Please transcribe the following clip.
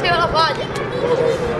Senhora Vale.